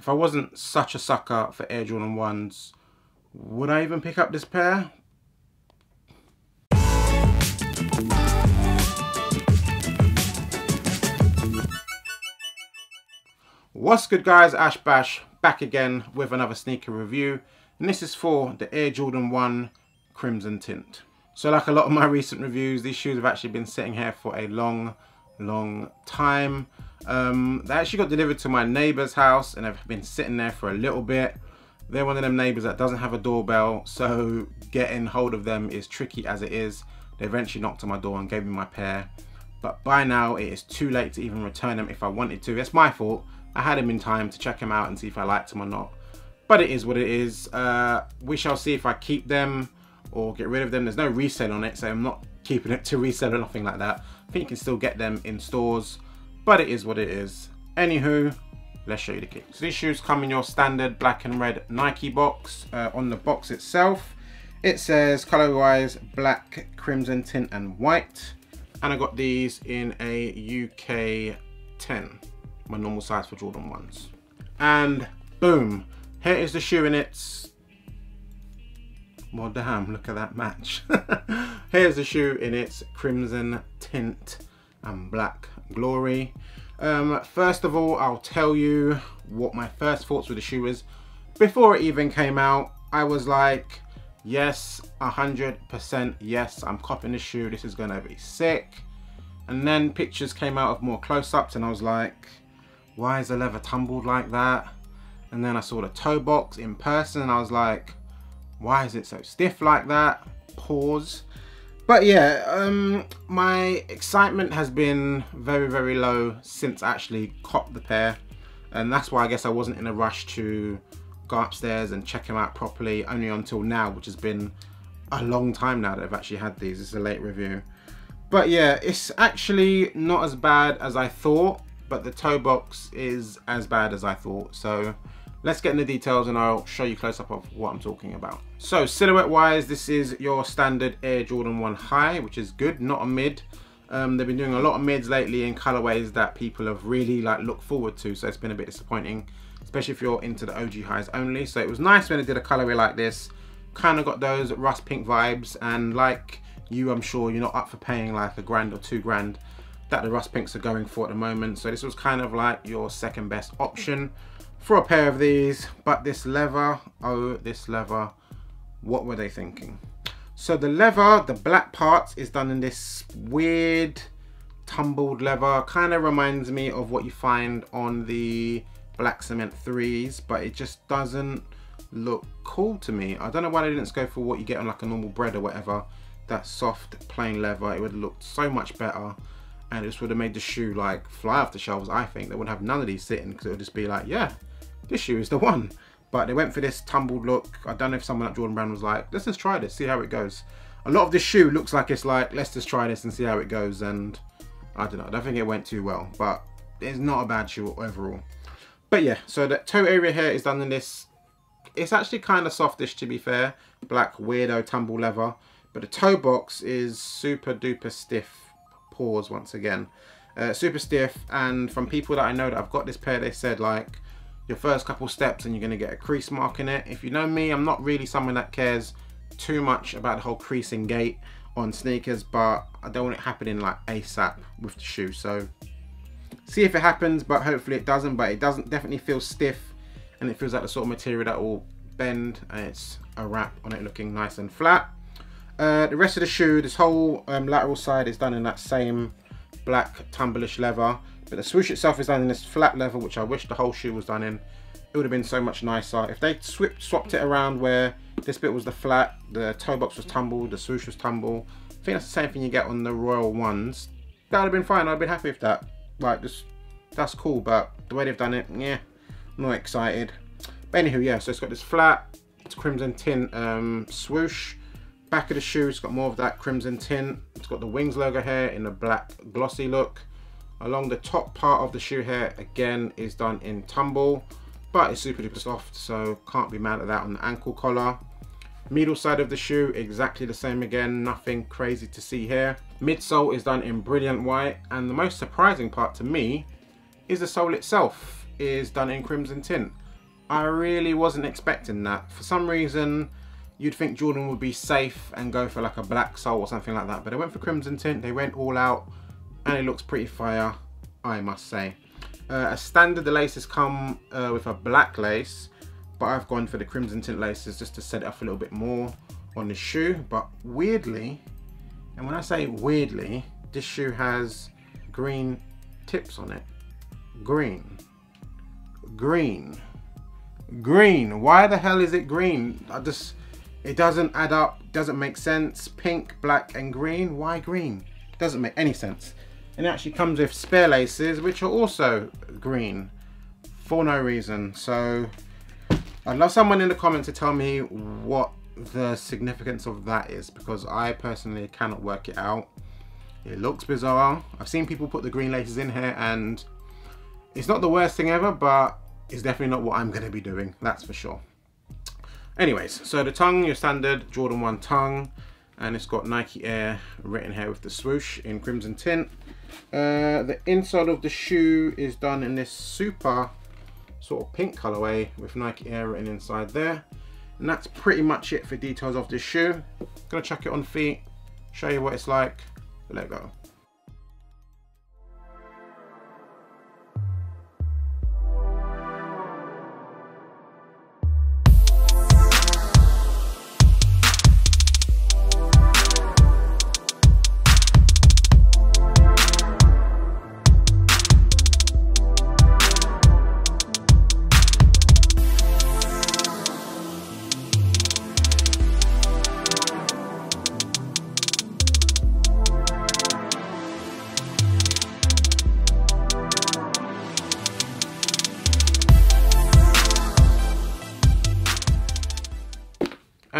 if I wasn't such a sucker for Air Jordan 1s, would I even pick up this pair? What's good guys, Ash Bash back again with another sneaker review and this is for the Air Jordan 1 Crimson Tint. So like a lot of my recent reviews, these shoes have actually been sitting here for a long, long time. Um, they actually got delivered to my neighbour's house and have been sitting there for a little bit. They're one of them neighbours that doesn't have a doorbell, so getting hold of them is tricky as it is. They eventually knocked on my door and gave me my pair. But by now, it is too late to even return them if I wanted to. It's my fault. I had them in time to check them out and see if I liked them or not. But it is what it is. Uh, we shall see if I keep them or get rid of them. There's no resale on it, so I'm not keeping it to resell or nothing like that. I think you can still get them in stores, but it is what it is. Anywho, let's show you the kit. So these shoes come in your standard black and red Nike box. Uh, on the box itself, it says color-wise black, crimson tint and white. And I got these in a UK 10, my normal size for Jordan 1s. And boom, here is the shoe in its well damn, look at that match. Here's the shoe in its crimson tint and black glory. Um, first of all, I'll tell you what my first thoughts with the shoe is. Before it even came out, I was like, yes, 100% yes, I'm copying the shoe. This is gonna be sick. And then pictures came out of more close-ups and I was like, why is the leather tumbled like that? And then I saw the toe box in person and I was like, why is it so stiff like that? Pause. But yeah, um, my excitement has been very, very low since I actually copped the pair. And that's why I guess I wasn't in a rush to go upstairs and check them out properly only until now, which has been a long time now that I've actually had these. Is a late review. But yeah, it's actually not as bad as I thought, but the toe box is as bad as I thought. So Let's get in the details and I'll show you close up of what I'm talking about. So silhouette wise, this is your standard Air Jordan 1 high, which is good, not a mid. Um, they've been doing a lot of mids lately in colorways that people have really like looked forward to. So it's been a bit disappointing, especially if you're into the OG highs only. So it was nice when they did a colorway like this. Kind of got those rust pink vibes and like you, I'm sure you're not up for paying like a grand or two grand that the rust pinks are going for at the moment. So this was kind of like your second best option for a pair of these but this leather oh this leather what were they thinking? So the leather the black parts is done in this weird tumbled leather. Kind of reminds me of what you find on the black cement threes but it just doesn't look cool to me. I don't know why they didn't go for what you get on like a normal bread or whatever that soft plain leather. It would have looked so much better and this would have made the shoe like fly off the shelves i think. They wouldn't have none of these sitting because it would just be like yeah this shoe is the one. But they went for this tumbled look. I don't know if someone at Jordan Brand was like, let's just try this, see how it goes. A lot of this shoe looks like it's like, let's just try this and see how it goes. And I don't know, I don't think it went too well. But it's not a bad shoe overall. But yeah, so the toe area here is done in this. It's actually kind of softish to be fair. Black weirdo tumble leather. But the toe box is super duper stiff. Pause once again. Uh, super stiff. And from people that I know that I've got this pair, they said like, your first couple steps and you're going to get a crease mark in it. If you know me, I'm not really someone that cares too much about the whole creasing gait on sneakers, but I don't want it happening like ASAP with the shoe. So see if it happens, but hopefully it doesn't. But it doesn't definitely feel stiff and it feels like the sort of material that will bend and it's a wrap on it looking nice and flat. Uh, the rest of the shoe, this whole um, lateral side is done in that same black tumblish leather. But the swoosh itself is done in this flat level, which I wish the whole shoe was done in. It would have been so much nicer. If they swapped, it around where this bit was the flat, the toe box was tumbled, the swoosh was tumble. I think that's the same thing you get on the Royal ones. That would have been fine. I'd have been happy with that. Like, just that's cool. But the way they've done it, yeah, I'm not excited. But anywho, yeah, so it's got this flat, it's crimson tint um, swoosh. Back of the shoe, it's got more of that crimson tint. It's got the wings logo here in a black glossy look. Along the top part of the shoe here, again, is done in tumble, but it's super duper soft, so can't be mad at that on the ankle collar. Middle side of the shoe, exactly the same again, nothing crazy to see here. Midsole is done in brilliant white, and the most surprising part to me is the sole itself is done in crimson tint. I really wasn't expecting that. For some reason, you'd think Jordan would be safe and go for like a black sole or something like that. But they went for crimson tint, they went all out, and it looks pretty fire, I must say. Uh, standard, the laces come uh, with a black lace, but I've gone for the crimson tint laces just to set it off a little bit more on the shoe. But weirdly, and when I say weirdly, this shoe has green tips on it. Green. Green. Green. Why the hell is it green? I just, it doesn't add up, doesn't make sense. Pink, black and green. Why green? Doesn't make any sense and it actually comes with spare laces which are also green for no reason. So I'd love someone in the comments to tell me what the significance of that is because I personally cannot work it out. It looks bizarre. I've seen people put the green laces in here and it's not the worst thing ever but it's definitely not what I'm going to be doing that's for sure. Anyways so the tongue your standard Jordan 1 tongue and it's got Nike Air written here with the swoosh in crimson tint. Uh, the inside of the shoe is done in this super sort of pink colorway with Nike Air written inside there. And that's pretty much it for details of this shoe. Gonna chuck it on feet, show you what it's like, let go.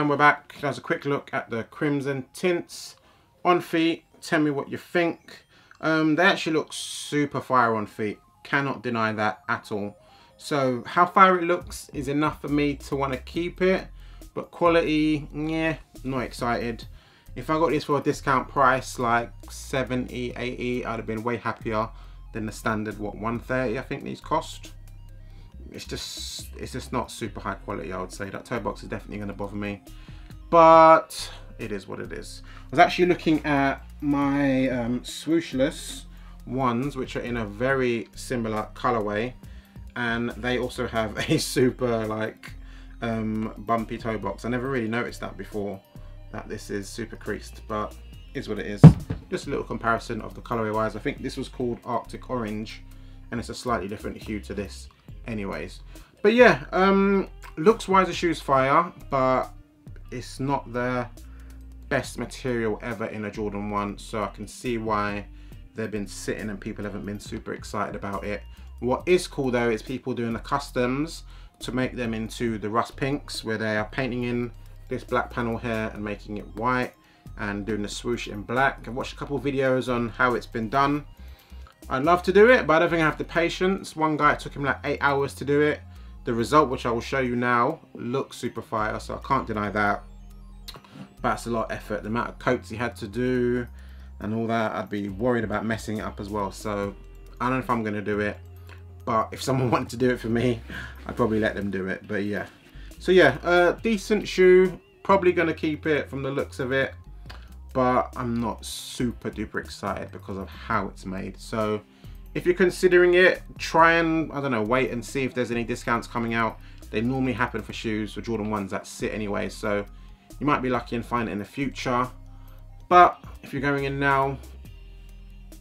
And we're back. That's a quick look at the Crimson tints on feet. Tell me what you think. Um, they actually look super fire on feet. Cannot deny that at all. So how fire it looks is enough for me to want to keep it. But quality, yeah, not excited. If I got this for a discount price like 70, 80, I'd have been way happier than the standard, what, 130 I think these cost it's just it's just not super high quality I would say. That toe box is definitely going to bother me. But it is what it is. I was actually looking at my um, swooshless ones which are in a very similar colorway. And they also have a super like um, bumpy toe box. I never really noticed that before that this is super creased but is what it is. Just a little comparison of the colorway wise I think this was called Arctic Orange and it's a slightly different hue to this anyways. But yeah, um, looks wise the shoe's fire, but it's not the best material ever in a Jordan 1, so I can see why they've been sitting and people haven't been super excited about it. What is cool though is people doing the customs to make them into the rust pinks where they are painting in this black panel here and making it white and doing the swoosh in black. I've watched a couple videos on how it's been done I'd love to do it, but I don't think I have the patience. One guy, took him like eight hours to do it. The result, which I will show you now, looks super fire, so I can't deny that. But that's a lot of effort. The amount of coats he had to do and all that, I'd be worried about messing it up as well. So I don't know if I'm going to do it. But if someone wanted to do it for me, I'd probably let them do it. But yeah. So yeah, uh, decent shoe. Probably going to keep it from the looks of it but I'm not super duper excited because of how it's made. So if you're considering it, try and, I don't know, wait and see if there's any discounts coming out. They normally happen for shoes, for Jordan 1s that sit anyway, so you might be lucky and find it in the future. But if you're going in now,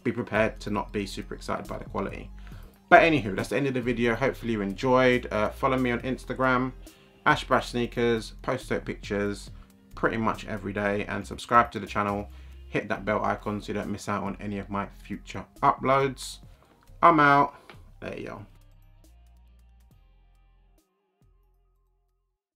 be prepared to not be super excited by the quality. But anywho, that's the end of the video. Hopefully you enjoyed. Uh, follow me on Instagram, Ashbash Sneakers, post pictures, pretty much every day and subscribe to the channel. Hit that bell icon so you don't miss out on any of my future uploads. I'm out. There you go